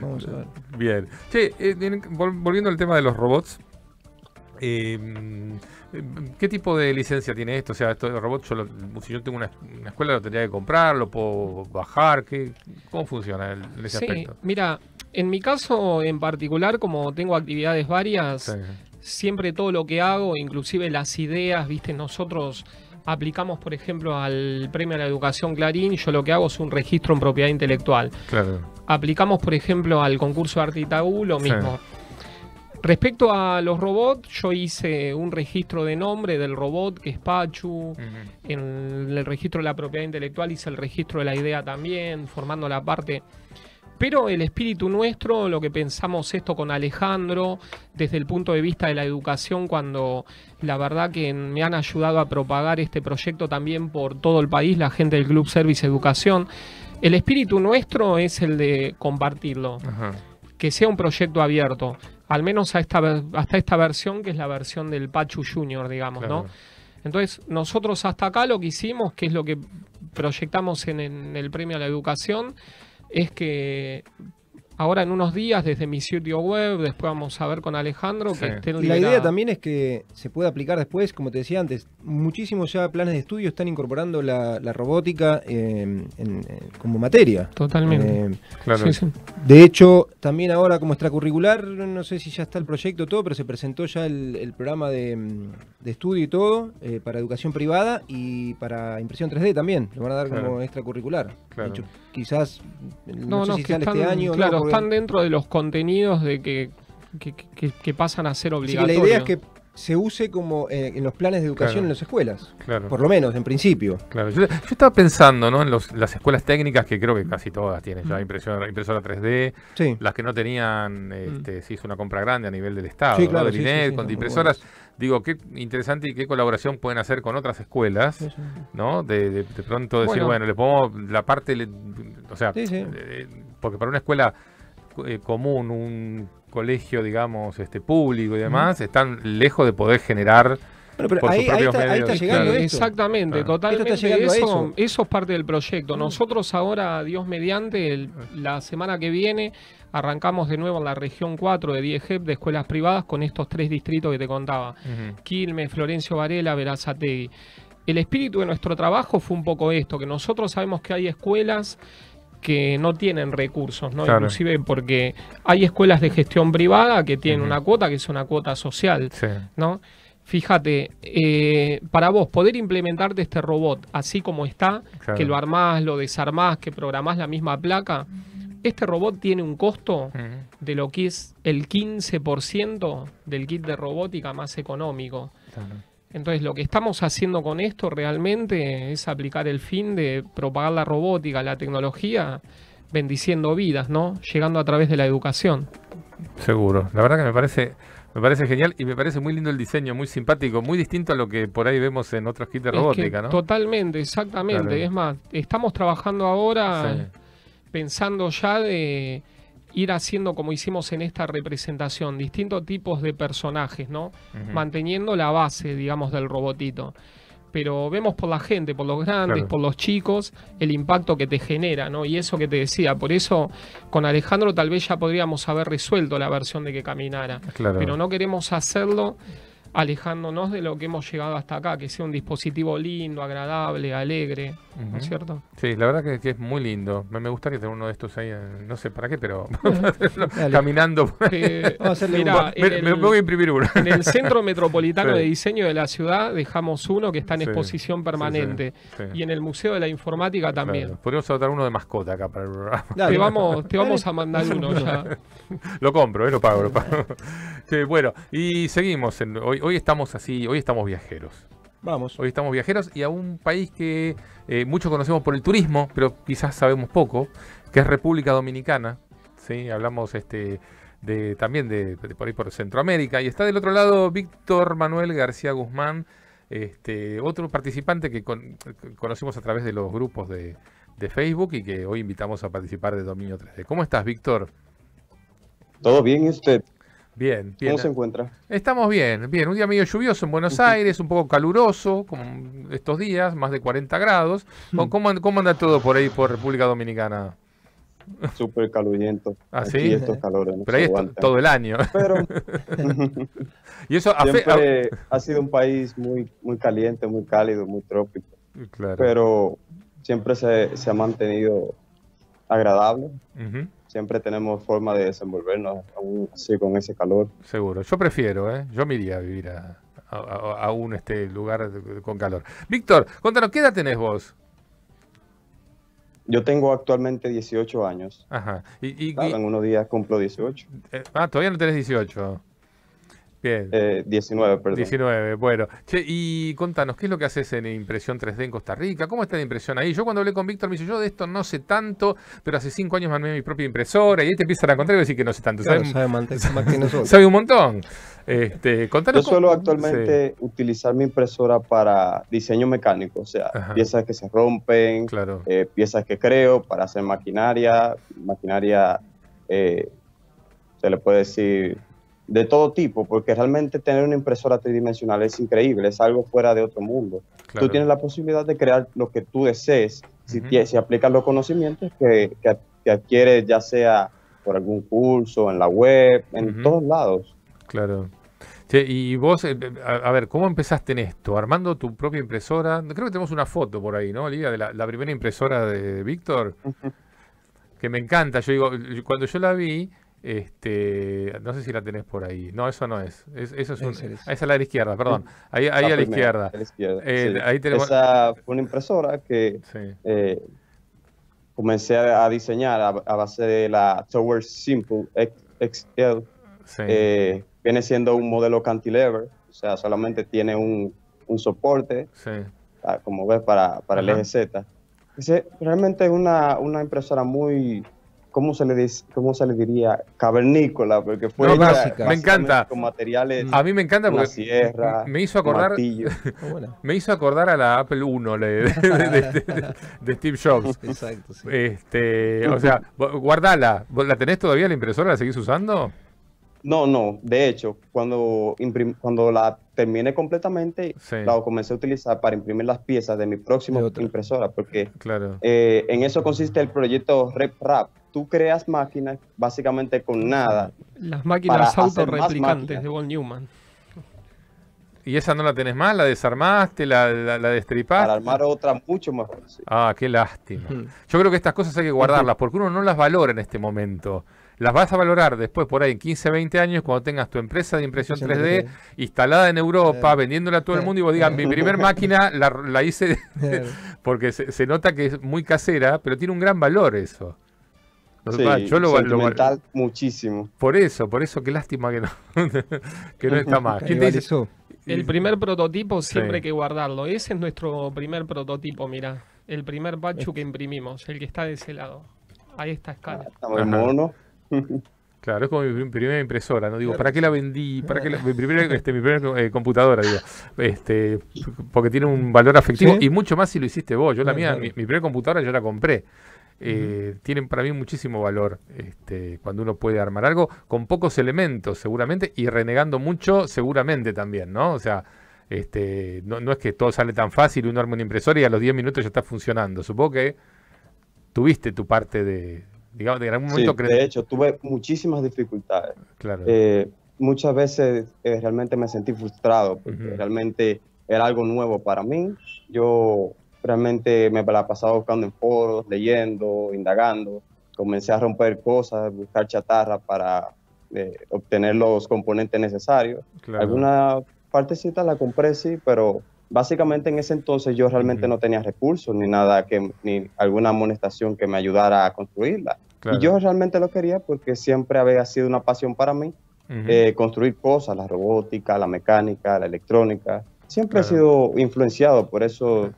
vamos a ver. Bien. Che, eh, volviendo al tema de los robots. Eh, ¿Qué tipo de licencia tiene esto? O sea, esto de robot, yo si yo tengo una, escuela lo tendría que comprar, lo puedo bajar, ¿qué, ¿cómo funciona en ese sí, Mira, en mi caso en particular, como tengo actividades varias, siempre todo lo que hago, inclusive las ideas, viste, nosotros aplicamos, por ejemplo, al premio a la educación Clarín, yo lo que hago es un registro en propiedad intelectual. Claro. Aplicamos, por ejemplo, al concurso de Arte lo mismo. Respecto a los robots, yo hice un registro de nombre del robot que es Pachu. En el registro de la propiedad intelectual hice el registro de la idea también, formando la parte. Pero el espíritu nuestro, lo que pensamos esto con Alejandro, desde el punto de vista de la educación, cuando la verdad que me han ayudado a propagar este proyecto también por todo el país, la gente del Club Service Educación, el espíritu nuestro es el de compartirlo. Que sea un proyecto abierto al menos esta, hasta esta versión, que es la versión del Pachu Junior, digamos, ¿no? Entonces, nosotros hasta acá lo que hicimos, que es lo que proyectamos en el premio a la educación, es que ahora en unos días desde mi sitio web, después vamos a ver con Alejandro que Y la idea también es que se pueda aplicar después, como te decía antes, muchísimos ya planes de estudio están incorporando la, robótica eh, como materia. Totalmente. Eh, claro. De hecho, también ahora como extracurricular, no sé si ya está el proyecto todo, pero se presentó ya el, programa de, estudio y todo eh, para educación privada y para impresión 3D también. Lo van a dar como extracurricular. De hecho, quizás no, sé si este año. Claro, están dentro de los contenidos de que, que, pasan a ser obligatorios. la idea es que se use como eh, en los planes de educación en las escuelas. Claro. Por lo menos, en principio. Claro. Yo, estaba pensando ¿no? en las escuelas técnicas, que creo que casi todas tienen ya mm. impresora, impresora 3D. Sí. Las que no tenían, mm. este, se hizo una compra grande a nivel del Estado, sí, claro, del INED, con impresoras. Digo, qué interesante y qué colaboración pueden hacer con otras escuelas, ¿no? De, de, pronto decir, bueno, le pongo la parte, o sea, porque para una escuela eh, común, un colegio, digamos, este público y demás, están lejos de poder generar por ahí, sus propios está, medios. llegando Exactamente, totalmente. eso, eso. es parte del proyecto. Nosotros ahora, Dios mediante, la semana que viene arrancamos de nuevo en la región 4 de 10 de escuelas privadas con estos tres distritos que te contaba. Quilmes, Florencio Varela, Verazategui. El espíritu de nuestro trabajo fue un poco esto, que nosotros sabemos que hay escuelas que no tienen recursos, ¿no? Inclusive porque hay escuelas de gestión privada que tienen una cuota que es una cuota social, ¿no? Fíjate, eh, para vos poder implementarte este robot así como está, que lo armás, lo desarmás, que programás la misma placa, este robot tiene un costo de lo que es el 15% del kit de robótica más económico. Entonces, lo que estamos haciendo con esto realmente es aplicar el fin de propagar la robótica, la tecnología, bendiciendo vidas, ¿no? Llegando a través de la educación. Seguro. La verdad que me parece me parece genial y me parece muy lindo el diseño, muy simpático, muy distinto a lo que por ahí vemos en otros kits de robótica, ¿no? Totalmente, exactamente. Es más, estamos trabajando ahora pensando ya de ir haciendo como hicimos en esta representación, distintos tipos de personajes, ¿no? Manteniendo la base, digamos, del robotito. Pero vemos por la gente, por los grandes, por los chicos, el impacto que te genera, ¿no? Y eso que te decía, por eso con Alejandro tal vez ya podríamos haber resuelto la versión de que caminara. Pero no queremos hacerlo alejándonos de lo que hemos llegado hasta acá, que sea un dispositivo lindo, agradable, alegre, ¿no es cierto? Sí, la verdad que, es muy lindo. Me, gustaría tener uno de estos ahí, no sé para qué, pero caminando. me, voy a imprimir uno. en el Centro Metropolitano de Diseño de la ciudad dejamos uno que está en exposición permanente y en el Museo de la Informática también. Podríamos adoptar uno de mascota acá para el programa. Te vamos, te vamos a mandar uno ya. lo compro, eh, lo pago, lo pago. Bueno, y seguimos en, hoy hoy, estamos así, hoy estamos viajeros. Vamos. Hoy estamos viajeros y a un país que eh, muchos conocemos por el turismo, pero quizás sabemos poco, que es República Dominicana. ¿sí? Hablamos este, de, también de, por ahí por Centroamérica. Y está del otro lado Víctor Manuel García Guzmán, este, otro participante que conocimos a través de los grupos de, de Facebook y que hoy invitamos a participar de Dominio 3D. ¿Cómo estás, Víctor? Todo bien, usted. Bien, bien. ¿Cómo se encuentra? Estamos bien, bien. Un día medio lluvioso en Buenos Aires, un poco caluroso, como estos días, más de 40 grados. ¿Cómo, cómo anda todo por ahí, por República Dominicana? Súper caluriento. ¿Ah, sí? Estos calores Pero ahí es todo el año. Pero y eso siempre ha sido un país muy, muy caliente, muy cálido, muy trópico. Claro. Pero siempre se, se ha mantenido agradable siempre tenemos forma de desenvolvernos aún así con ese calor. Seguro, yo prefiero, ¿eh? yo me iría a vivir a, un este lugar con calor. Víctor, contanos, ¿qué edad tenés vos? Yo tengo actualmente 18 años. Ajá. Y, en unos días cumplo 18. Eh, ah, todavía no tenés 18. Bien. 19, eh, perdón. 19, bueno. Che, y contanos, ¿qué es lo que haces en impresión 3D en Costa Rica? ¿Cómo está la impresión ahí? Yo cuando hablé con Víctor me dice, yo de esto no sé tanto, pero hace 5 años me armé mi propia impresora y ahí te empiezan a contar y decir que no sé tanto. sabe, más que nosotros. sabe un montón. Este, contanos yo suelo actualmente utilizar mi impresora para diseño mecánico, o sea, piezas que se rompen, eh, piezas que creo para hacer maquinaria, maquinaria, eh, se le puede decir de todo tipo, porque realmente tener una impresora tridimensional es increíble, es algo fuera de otro mundo. Tú tienes la posibilidad de crear lo que tú desees si, si aplicas los conocimientos que, que, adquieres, ya sea por algún curso, en la web, en todos lados. Claro. y vos, eh, a, ver, ¿cómo empezaste en esto? ¿Armando tu propia impresora? Creo que tenemos una foto por ahí, ¿no, Olivia? De la, primera impresora de Víctor, que me encanta. Yo digo, cuando yo la vi, este, no sé si la tenés por ahí. No, eso no es. eso es, un, esa es la de la izquierda, perdón. Ahí, ahí a la izquierda. Eh, ahí tenemos... Esa fue una impresora que eh, comencé a, diseñar a, base de la Tower Simple XL. Eh, viene siendo un modelo cantilever, o sea, solamente tiene un, un soporte, ah, como ves, para, para el eje Z. realmente es una, una impresora muy ¿cómo se le dice, cómo se le diría? Cavernícola, porque fue básica. Me encanta. Con materiales. A mí me encanta porque sierra, me hizo acordar me hizo acordar a la Apple I de, Steve Jobs. Exacto, sí. Este, o sea, guardala. ¿La tenés todavía la impresora? ¿La seguís usando? No, no. De hecho, cuando, cuando la terminé completamente, la comencé a utilizar para imprimir las piezas de mi próxima impresora, porque claro. Eh, en eso consiste el proyecto RepRap. Tú creas máquinas básicamente con nada. Las máquinas autorreplicantes de Von Newman. ¿Y esa no la tenés más? ¿La desarmaste? ¿La, la, destripaste? Para armar otra mucho mejor. Ah, qué lástima. Yo creo que estas cosas hay que guardarlas porque uno no las valora en este momento las vas a valorar después por ahí en 15, 20 años cuando tengas tu empresa de impresión 3D instalada en Europa, vendiéndola a todo el mundo y vos digas, mi primer máquina la, hice porque se, nota que es muy casera, pero tiene un gran valor eso. yo lo, valoro muchísimo. Por eso, por eso qué lástima que no, que no está más. ¿Quién te dice? El primer prototipo siempre hay que guardarlo. Ese es nuestro primer prototipo, mira. El primer bachu que imprimimos, el que está de ese lado. Ahí está escala. Estamos mono. Claro, es como mi primera impresora, ¿no? Digo, ¿para qué la vendí? ¿Para qué mi primera, este, mi primera eh, computadora, digo? Este, porque tiene un valor afectivo y mucho más si lo hiciste vos. Yo la mía, mi, primera computadora yo la compré. eh, tienen para mí muchísimo valor este, cuando uno puede armar algo con pocos elementos seguramente y renegando mucho seguramente también, ¿no? O sea, este, no, no es que todo sale tan fácil, uno arma una impresora y a los 10 minutos ya está funcionando. Supongo que tuviste tu parte de, digamos, momento... Sí, de hecho, tuve muchísimas dificultades. Claro. Eh, muchas veces eh, realmente me sentí frustrado porque realmente era algo nuevo para mí. Yo realmente me la pasaba buscando en foros, leyendo, indagando. Comencé a romper cosas, buscar chatarra para eh, obtener los componentes necesarios. Alguna partecita la compré, sí, pero básicamente en ese entonces yo realmente no tenía recursos ni nada, que, ni alguna amonestación que me ayudara a construirla. Y yo realmente lo quería porque siempre había sido una pasión para mí eh, construir cosas, la robótica, la mecánica, la electrónica. Siempre he sido influenciado por eso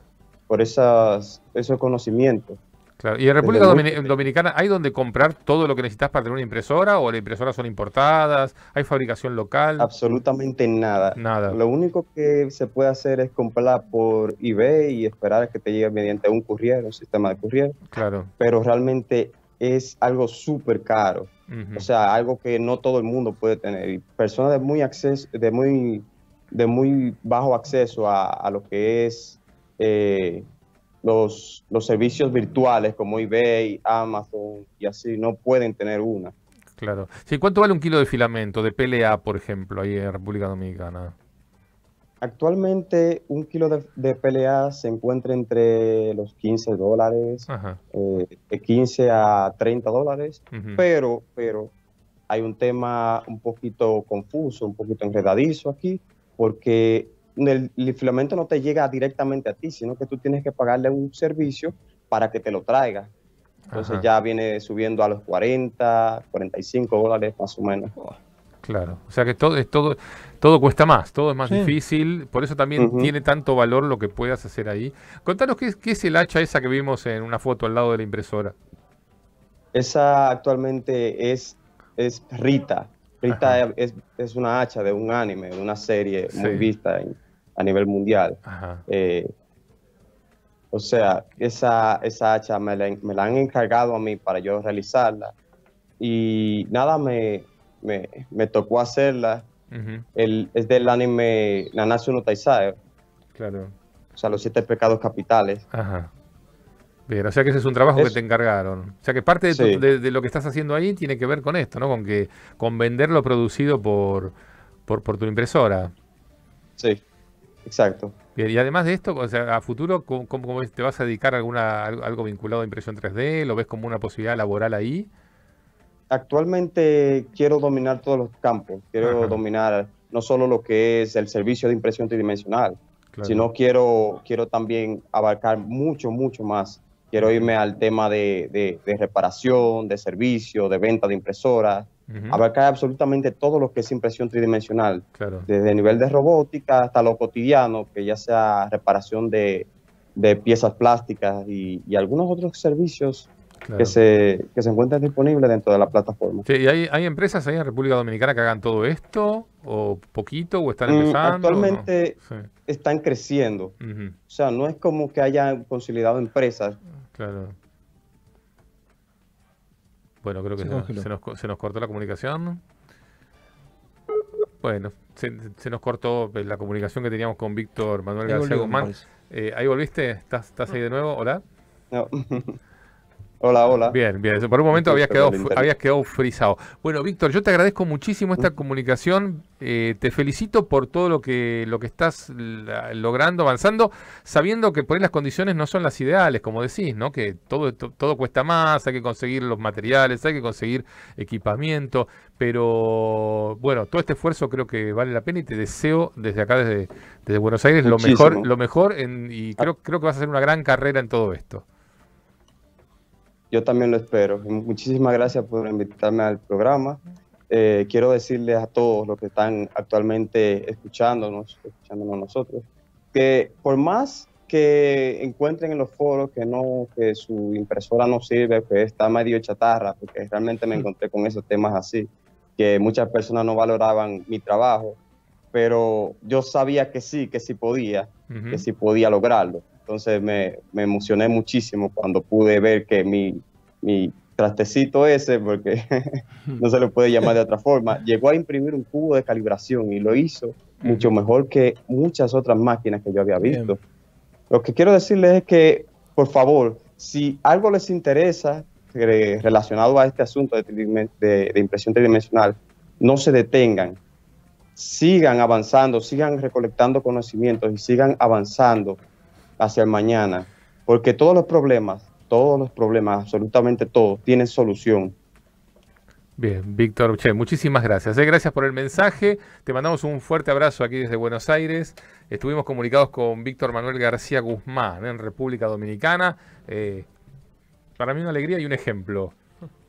por esas, esos conocimientos. Claro. ¿Y en República Dominicana hay donde comprar todo lo que necesitas para tener una impresora o las impresoras son importadas? ¿Hay fabricación local? Absolutamente nada. Nada. Lo único que se puede hacer es comprarla por eBay y esperar a que te llegue mediante un courier, un sistema de courier. Claro. Pero realmente es algo súper caro. O sea, algo que no todo el mundo puede tener. Y personas de muy acceso, de muy, de muy bajo acceso a, a lo que es eh, los, los servicios virtuales como eBay, Amazon y así no pueden tener una. Claro. Sí, ¿Cuánto vale un kilo de filamento de PLA, por ejemplo, ahí en República Dominicana? Actualmente un kilo de, PLA se encuentra entre los 15 dólares, eh, de 15 a 30 dólares, pero, pero hay un tema un poquito confuso, un poquito enredadizo aquí, porque el, filamento no te llega directamente a ti, sino que tú tienes que pagarle un servicio para que te lo traiga. Entonces ya viene subiendo a los 40, 45 dólares más o menos. Claro, o sea que todo, es todo, todo cuesta más, todo es más difícil, por eso también tiene tanto valor lo que puedas hacer ahí. Contanos qué, qué es el hacha esa que vimos en una foto al lado de la impresora. Esa actualmente es, es Rita. Rita es, es, una hacha de un anime, de una serie muy vista en, a nivel mundial. Eh, o sea, esa, esa hacha me la, han encargado a mí para yo realizarla. Y nada, me, me, tocó hacerla. El, es del anime Nanatsu no Taizai. Claro. O sea, los siete pecados capitales. Ajá. Bien, o sea que ese es un trabajo que te encargaron. O sea que parte de, de, lo que estás haciendo ahí tiene que ver con esto, ¿no? Con que con vender lo producido por, por, por tu impresora. Sí. Exacto. y además de esto, o sea, a futuro, ¿cómo, te vas a dedicar a alguna, algo vinculado a impresión 3D? ¿Lo ves como una posibilidad laboral ahí? Actualmente quiero dominar todos los campos. Quiero dominar no solo lo que es el servicio de impresión tridimensional, sino quiero, quiero también abarcar mucho, mucho más. Quiero irme al tema de, de reparación, de servicio, de venta de impresoras, abarcar absolutamente todo lo que es impresión tridimensional, desde el nivel de robótica hasta lo cotidiano, que ya sea reparación de, piezas plásticas y, algunos otros servicios que, se, que se encuentran disponibles dentro de la plataforma. ¿Y hay, empresas ahí en República Dominicana que hagan todo esto? ¿O poquito? ¿O están mm, empezando? actualmente están creciendo. O sea, no es como que haya consolidado empresas. Claro. Bueno, creo que se, nos, cortó la comunicación. Bueno, se, nos cortó eh, la comunicación que teníamos con Víctor Manuel García Guzmán. Eh, ¿Ahí volviste? ¿Estás, ¿Estás ahí de nuevo? ¿Hola? No. Hola, hola. Bien, bien. Por un momento habías quedado, habías quedado frisado. Bueno, Víctor, yo te agradezco muchísimo esta comunicación. Eh, te felicito por todo lo que, lo que estás logrando, avanzando, sabiendo que por ahí las condiciones no son las ideales, como decís, ¿no? Que todo, todo cuesta más, hay que conseguir los materiales, hay que conseguir equipamiento. Pero bueno, todo este esfuerzo creo que vale la pena y te deseo desde acá, desde, desde Buenos Aires, lo mejor, lo mejor y creo, creo que vas a hacer una gran carrera en todo esto. Yo también lo espero. Muchísimas gracias por invitarme al programa. Eh, quiero decirles a todos los que están actualmente escuchándonos, escuchándonos nosotros, que por más que encuentren en los foros que no, que su impresora no sirve, que está medio chatarra, porque realmente me encontré con esos temas así, que muchas personas no valoraban mi trabajo, pero yo sabía que sí, que sí podía, que sí podía lograrlo. Entonces me, me, emocioné muchísimo cuando pude ver que mi, mi trastecito ese, porque no se lo puede llamar de otra forma, llegó a imprimir un cubo de calibración y lo hizo mucho mejor que muchas otras máquinas que yo había visto. Lo que quiero decirles es que, por favor, si algo les interesa eh, relacionado a este asunto de, impresión tridimensional, no se detengan, sigan avanzando, sigan recolectando conocimientos y sigan avanzando hacia el mañana, porque todos los problemas, todos los problemas, absolutamente todos, tienen solución. Bien, Víctor, che, muchísimas gracias. Eh, gracias por el mensaje. Te mandamos un fuerte abrazo aquí desde Buenos Aires. Estuvimos comunicados con Víctor Manuel García Guzmán en República Dominicana. Eh, para mí una alegría y un ejemplo.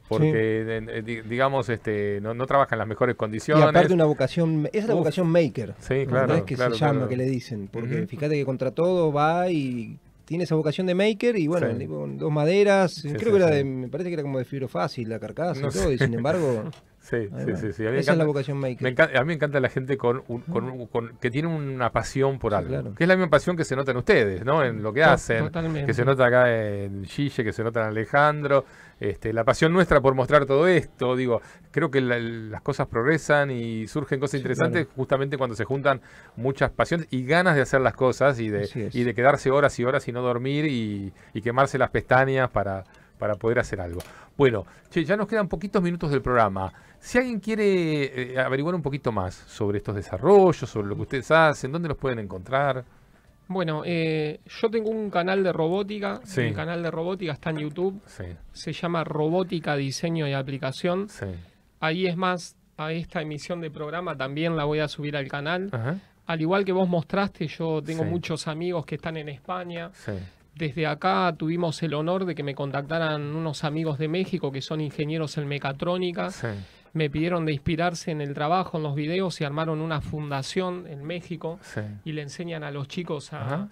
Porque, digamos, este, no, trabaja en las mejores condiciones. Y aparte una vocación, es la vocación maker. Sí, claro. Es que se llama, que le dicen. Porque fíjate que contra todo va y tiene esa vocación de maker y bueno, dos maderas, creo que era de, me parece que era como de fibro fácil la carcasa y todo, y sin embargo... Sí, sí, sí, A mí Esa es la vocación maker. a mí me encanta la gente con, que tiene una pasión por algo. Que es la misma pasión que se nota en ustedes, ¿no? En lo que hacen. Que se nota acá en Gille, que se nota en Alejandro. Este, la pasión nuestra por mostrar todo esto. Digo, creo que las cosas progresan y surgen cosas interesantes justamente cuando se juntan muchas pasiones y ganas de hacer las cosas y de, y de quedarse horas y horas y no dormir y, y quemarse las pestañas para para poder hacer algo. Bueno, che, ya nos quedan poquitos minutos del programa. Si alguien quiere eh, averiguar un poquito más sobre estos desarrollos, sobre lo que ustedes hacen, ¿dónde los pueden encontrar? Bueno, eh, yo tengo un canal de robótica. El canal de robótica está en YouTube. Se llama Robótica, Diseño y Aplicación. Ahí es más, a esta emisión de programa también la voy a subir al canal. Al igual que vos mostraste, yo tengo muchos amigos que están en España. Desde acá tuvimos el honor de que me contactaran unos amigos de México que son ingenieros en mecatrónica. Me pidieron de inspirarse en el trabajo, en los videos y armaron una fundación en México y le enseñan a los chicos a,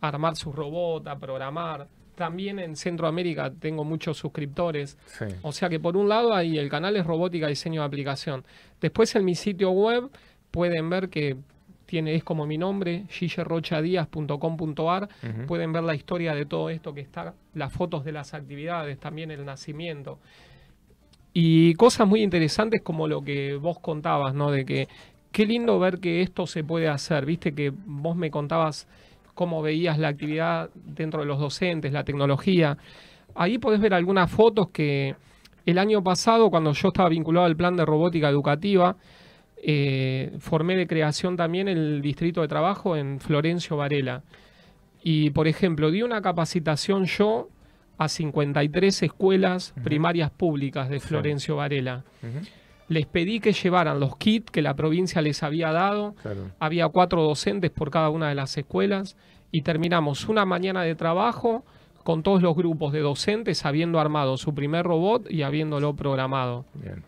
armar su robot, a programar. También en Centroamérica tengo muchos suscriptores. O sea que por un lado ahí el canal es robótica, diseño de aplicación. Después en mi sitio web pueden ver que tiene, es como mi nombre, gillerrochadias.com.ar. Pueden ver la historia de todo esto que está, las fotos de las actividades, también el nacimiento. Y cosas muy interesantes como lo que vos contabas, ¿no? De que qué lindo ver que esto se puede hacer. Viste que vos me contabas cómo veías la actividad dentro de los docentes, la tecnología. Ahí podés ver algunas fotos que el año pasado, cuando yo estaba vinculado al plan de robótica educativa, eh, formé de creación también el distrito de trabajo en Florencio Varela. Y, por ejemplo, di una capacitación yo a 53 escuelas primarias públicas de Florencio Varela. Les pedí que llevaran los kits que la provincia les había dado. Había cuatro docentes por cada una de las escuelas. Y terminamos una mañana de trabajo con todos los grupos de docentes habiendo armado su primer robot y habiéndolo programado. Bien,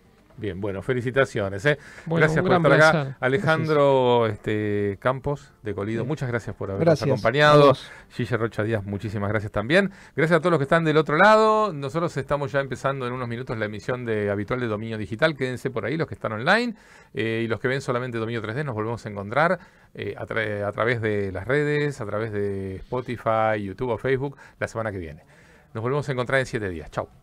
bueno, felicitaciones. ¿eh? gracias por estar acá. Alejandro este, Campos de Colido, muchas gracias por habernos acompañado. Gille Rocha Díaz, muchísimas gracias también. Gracias a todos los que están del otro lado. Nosotros estamos ya empezando en unos minutos la emisión de habitual de Dominio Digital. Quédense por ahí los que están online eh, y los que ven solamente Dominio 3D. Nos volvemos a encontrar eh, a, a través de las redes, a través de Spotify, YouTube o Facebook la semana que viene. Nos volvemos a encontrar en siete días. Chao.